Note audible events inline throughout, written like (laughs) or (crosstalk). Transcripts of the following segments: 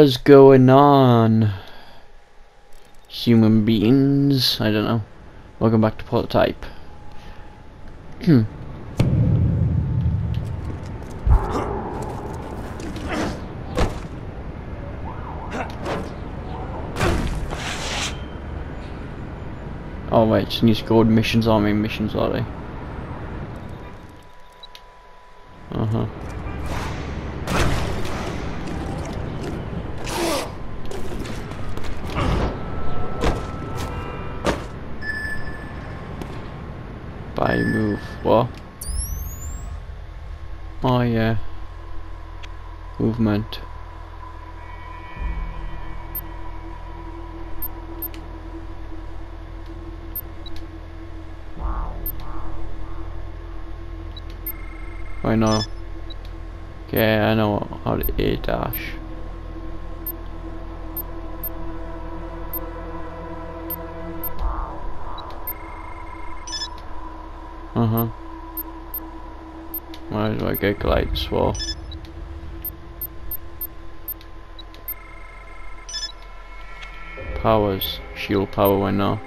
What is going on? Human beings? I don't know. Welcome back to Prototype. Hmm. Oh wait, just need to missions main missions are they? Uh-huh. By move, what? Oh yeah. Movement. I know. Okay, I know how to A dash. Why do I get glide swell? Powers, shield power, why not?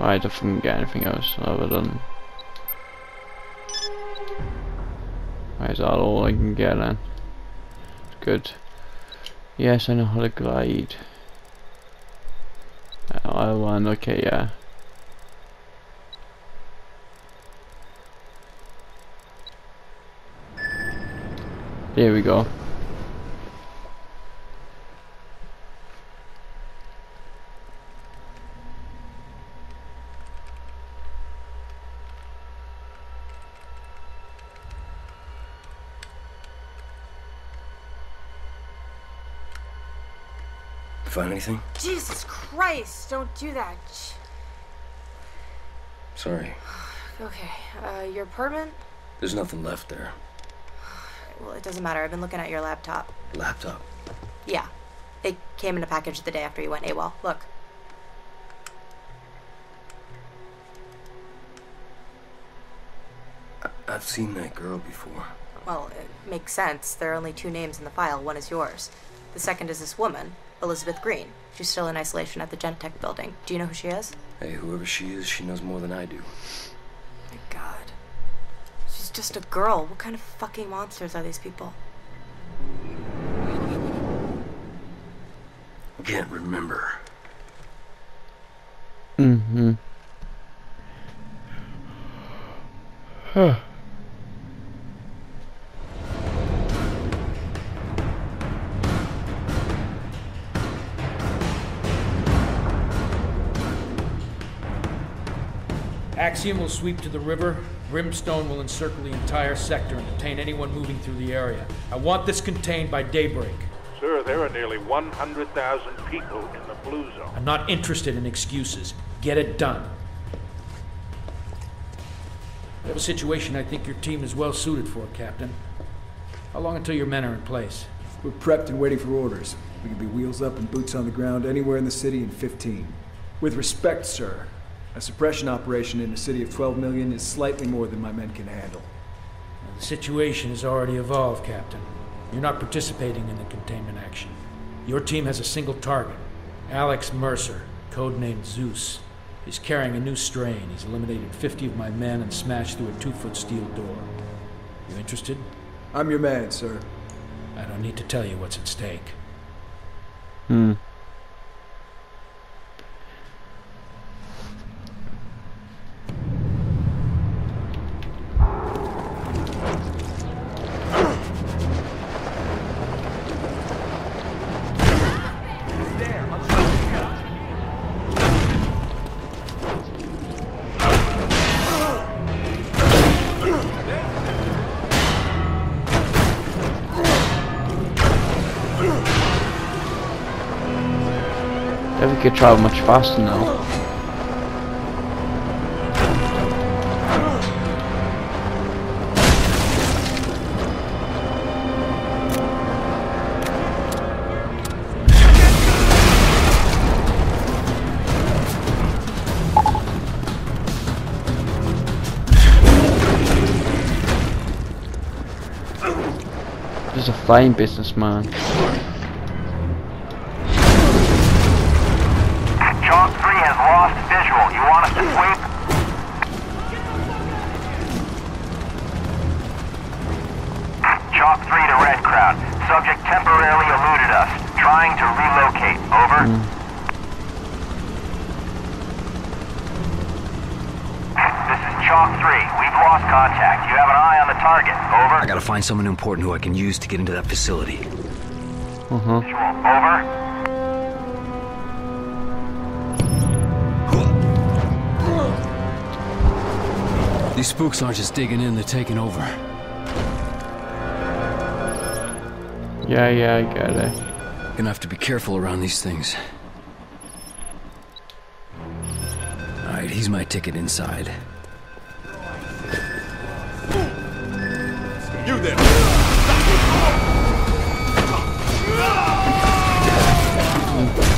I don't get anything else other than. Is that all I can get then? Good. Yes, I know how to glide. Uh, L1, okay, yeah. There we go. Find anything? Jesus Christ, don't do that. Sorry. (sighs) Okay, uh, your apartment? There's nothing left there. Well, it doesn't matter. I've been looking at your laptop. Laptop. Yeah. It came in a package the day after you went AWOL. Look. I've seen that girl before. Well, it makes sense. There are only two names in the file. One is yours. The second is this woman, Elizabeth Greene. She's still in isolation at the Gentek building. Do you know who she is? Hey, whoever she is, she knows more than I do. My god. She's just a girl. What kind of fucking monsters are these people? Can't remember. Mm-hmm. Huh. Axiom will sweep to the river. Brimstone will encircle the entire sector and detain anyone moving through the area. I want this contained by daybreak. Sir, there are nearly 100,000 people in the blue zone. I'm not interested in excuses. Get it done. We have a situation I think your team is well suited for, Captain. How long until your men are in place? We're prepped and waiting for orders. We can be wheels up and boots on the ground anywhere in the city in 15. With respect, sir, a suppression operation in a city of 12 million is slightly more than my men can handle. The situation has already evolved, Captain. You're not participating in the containment action. Your team has a single target Alex Mercer, codenamed Zeus. He's carrying a new strain. He's eliminated 50 of my men and smashed through a two foot steel door. You interested? I'm your man, sir. I don't need to tell you what's at stake. Hmm. could travel much faster now. He's a flying businessman. Chalk 3 to Red Crown. Subject temporarily eluded us. Trying to relocate. Over. This is Chalk 3. We've lost contact. You have an eye on the target. Over. I gotta find someone important who I can use to get into that facility. Uh huh. Visual. Over. These spooks aren't just digging in, they're taking over. Yeah, yeah, I got it. Gonna have to be careful around these things. Alright, he's my ticket inside. You Stick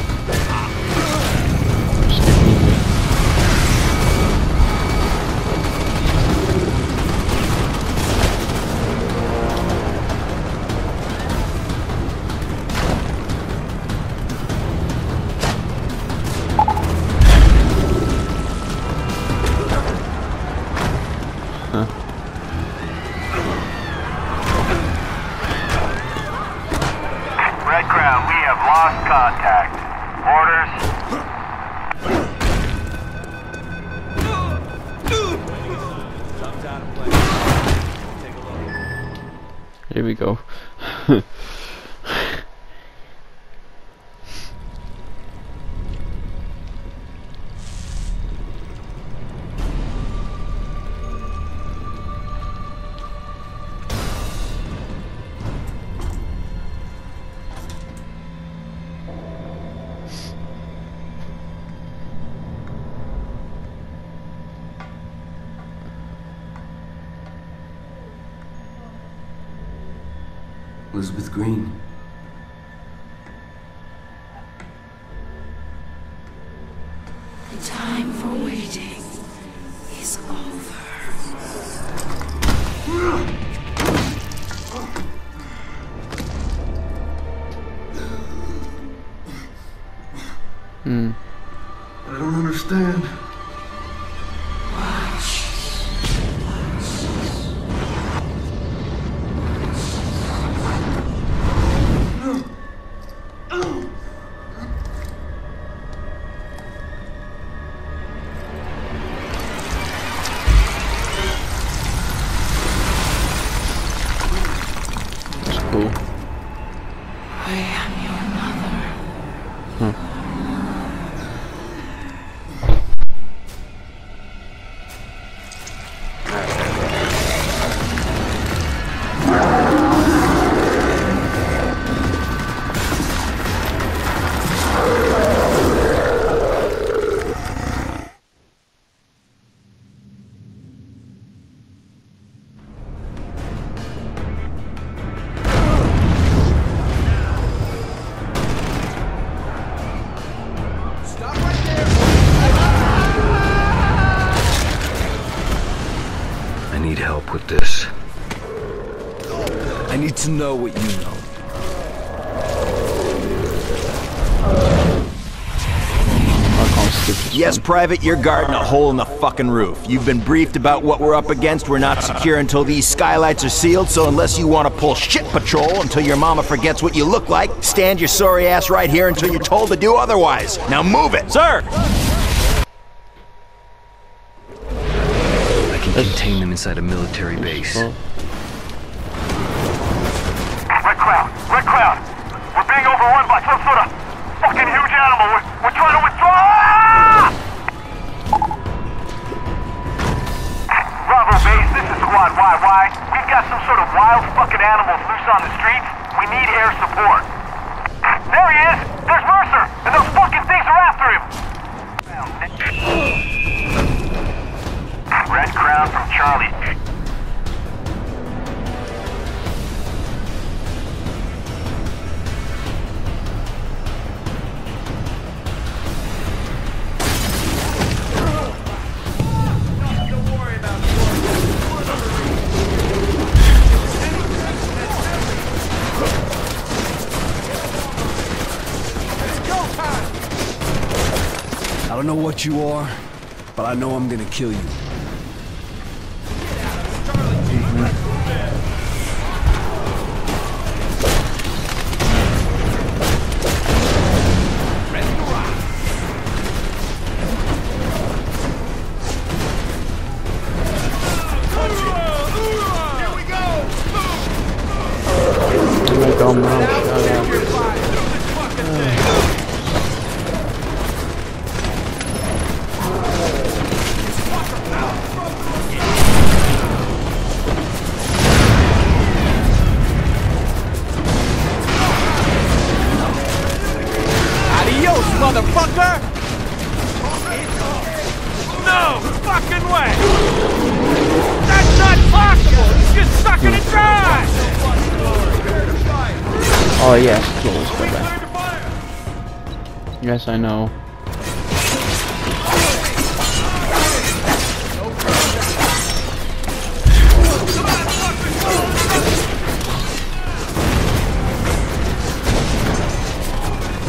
Elizabeth Greene. Need help with this. I need to know what you know. I can't skip this Yes. Private, you're guarding a hole in the fucking roof. You've been briefed about what we're up against. We're not secure until these skylights are sealed, so unless you want to pull shit patrol until your mama forgets what you look like, stand your sorry ass right here until you're told to do otherwise. Now move it! Sir! Inside a military base. Well, Red Cloud! Red Cloud! We're being overrun by some sort of fucking huge animal. We're, we're trying to withdraw. Bravo base, this is Squad YY. We've got some sort of wild fucking animals loose on the streets. We need air support. There he is! Red Crown from Charlie. I don't know what you are, but I know I'm gonna kill you. My Yes, I know.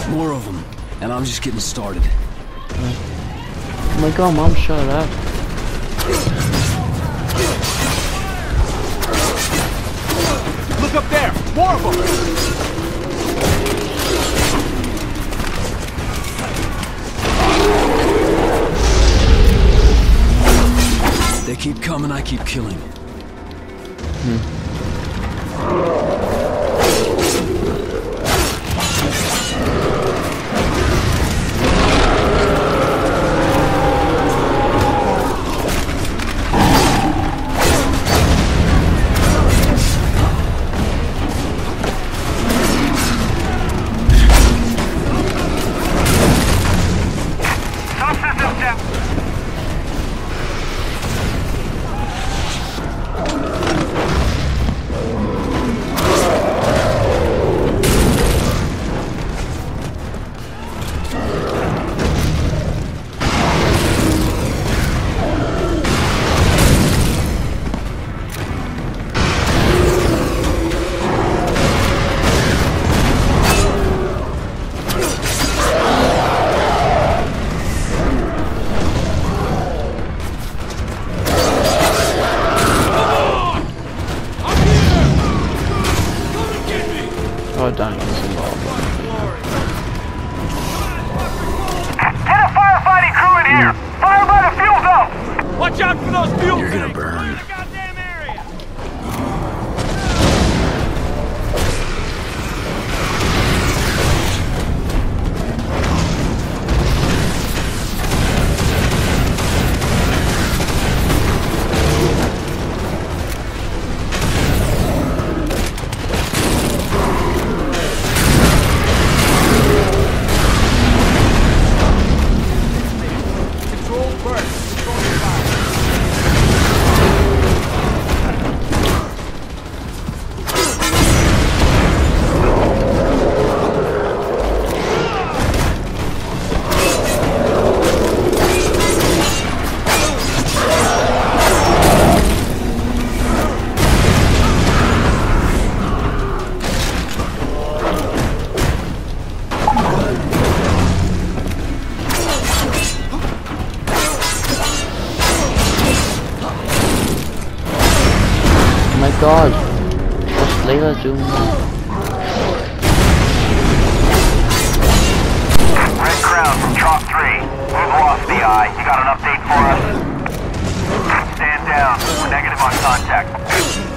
More of them, and I'm just getting started. Oh my god, mom, shut up. Look up there! More of them! They keep coming, I keep killing. Subsystems Red Crown from Chalk 3. We've lost the eye. Got an update for us? Stand down. Negative on contact.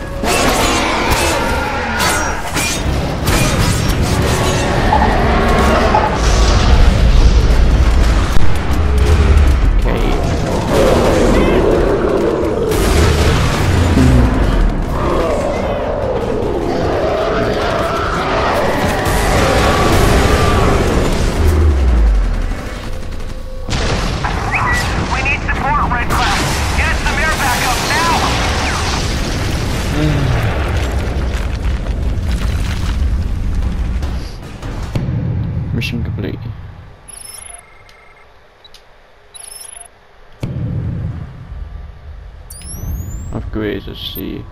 Let's see.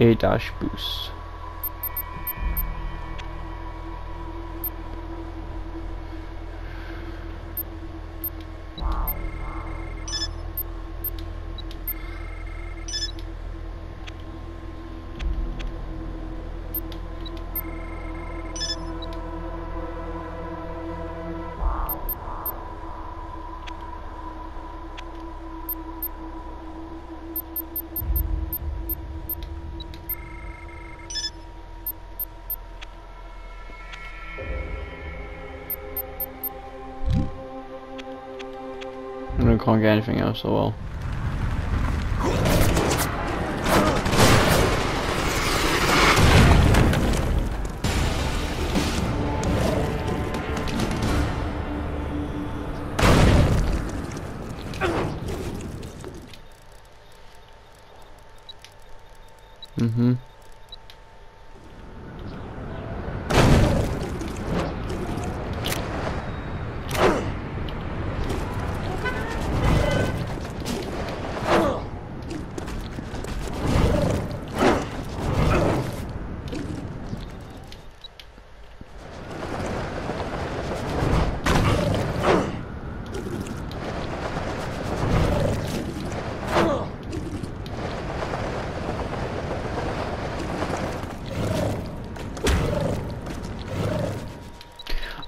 A dash boost. Anything so well. Mm-hmm.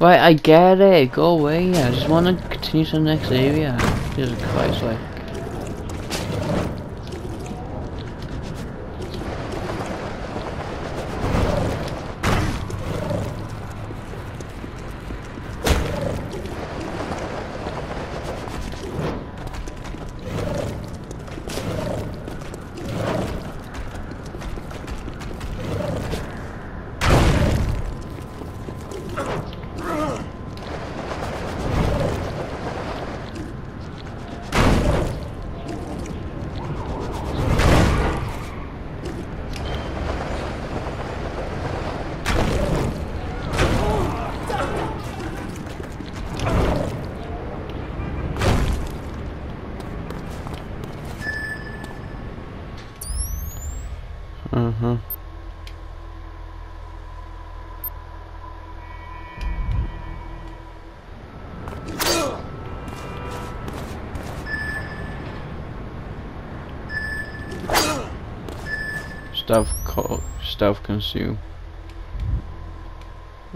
Right, I get it. Go away. I just want to continue to the next area. Jesus Christ, like. Stuff stuff consume.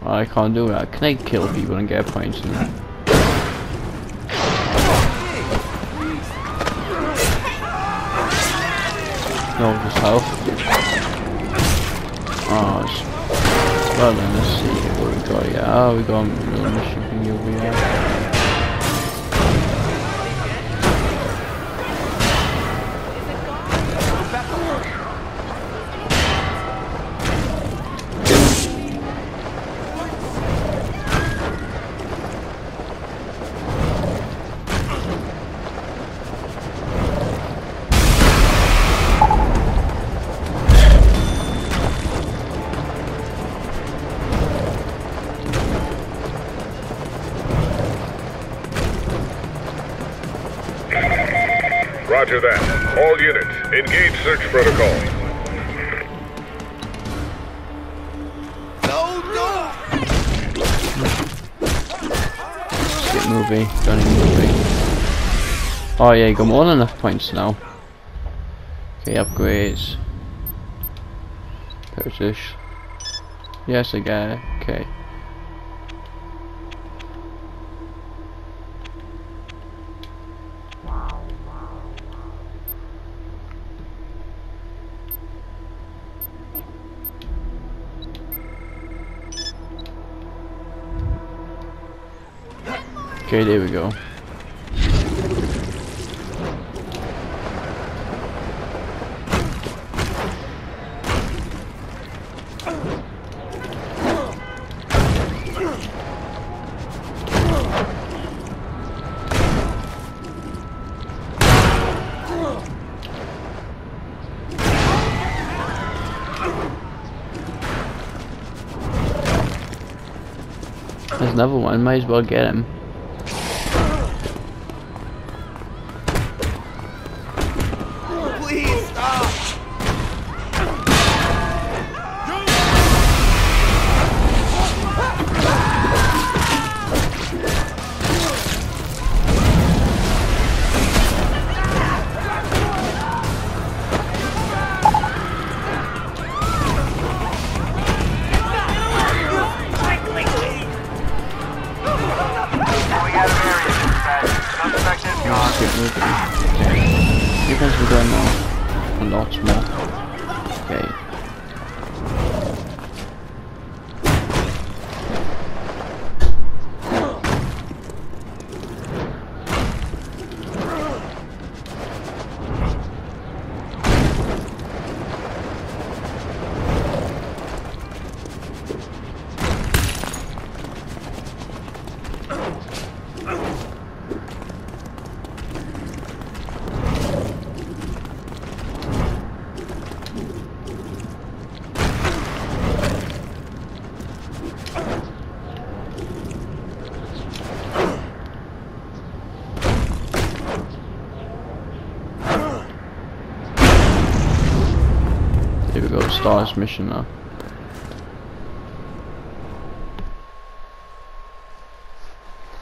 Well, I can't do that. Can I kill people and get points in that? No, just health. Oh, well then, let's see what we got. Yeah, oh, we got a mission over here. Roger that. All units, engage search protocol. Skip movie, Johnny movie. Oh yeah, you got more than enough points now. Okay, upgrades. Purchase. Yes, I got it. Okay. Okay, there we go. There's another one, might as well get him. Okay. You guys will go. A lot more. Okay. Go start this mission now.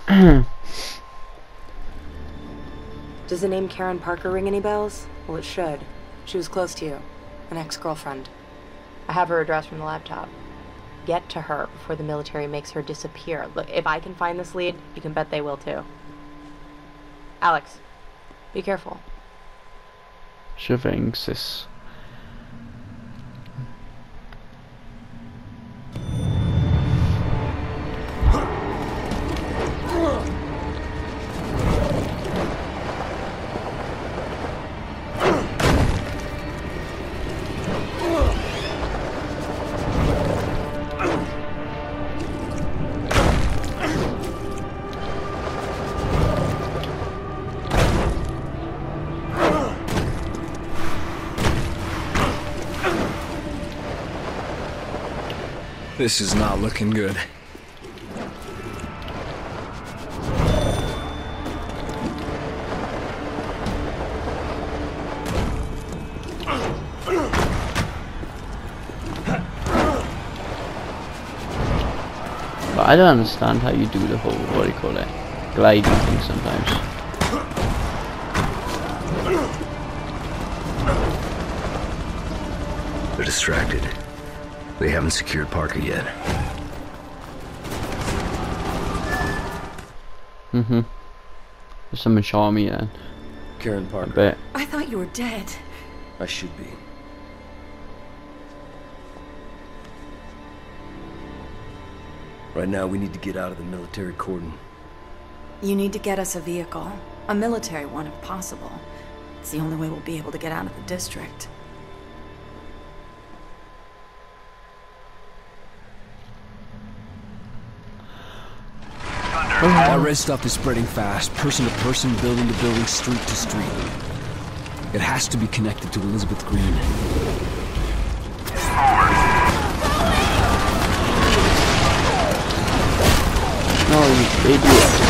(clears throat) Does the name Karen Parker ring any bells? Well, it should. She was close to you. An ex-girlfriend. I have her address from the laptop. Get to her before the military makes her disappear. Look, if I can find this lead, you can bet they will too. Alex, be careful. Chevenxis. This is not looking good. But I don't understand how you do the whole, what do you call it, gliding thing sometimes. They're distracted. They haven't secured Parker yet. Mm-hmm. Someone shot me then. Karen I Parker. bet. I thought you were dead. I should be. Right now, we need to get out of the military cordon. You need to get us a vehicle. A military one, if possible. It's the only way we'll be able to get out of the district. That red stuff is spreading fast, person to person, building to building, street to street. It has to be connected to Elizabeth Greene. No, you idiot.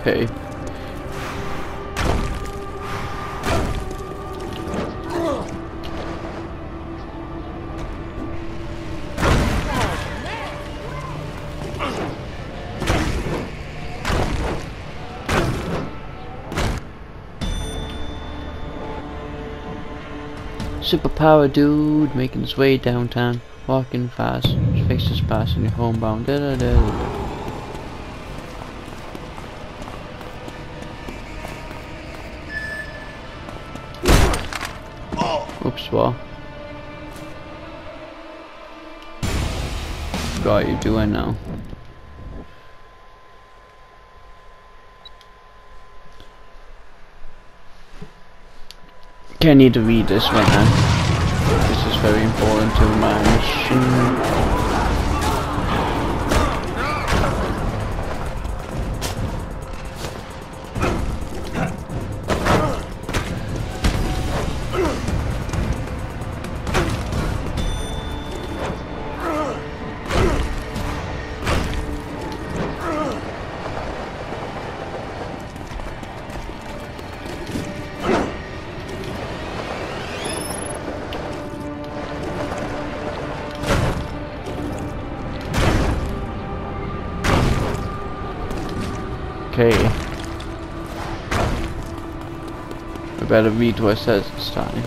Okay. Superpower dude making his way downtown, walking fast, faces past in your homebound. Da da da Oh. Oops, what? Forgot what you're doing now. Okay, I need to read this one. This is very important to my mission. Okay. I better read what it says this time.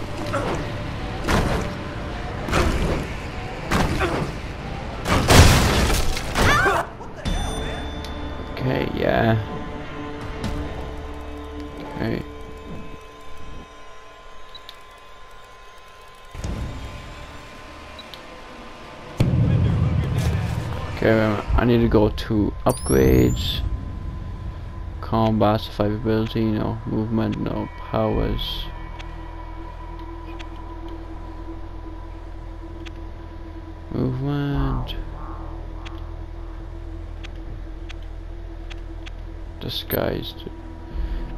Okay, yeah. Okay. Okay, I need to go to upgrades, combat, survivability, no, movement, no, powers. Movement. Disguised.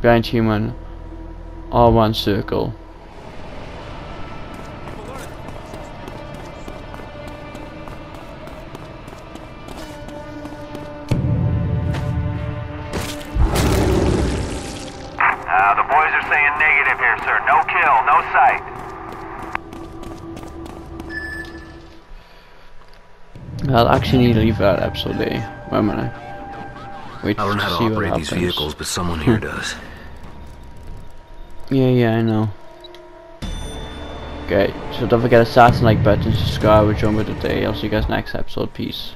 Blind human. All one circle. I'll actually need to leave that episode there. Wait a minute. Wait I don't know how to operate these vehicles, but someone here (laughs) does. Yeah, yeah, I know. Okay, so don't forget to assassin like button, subscribe, join me today. I'll see you guys next episode. Peace.